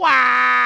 哇！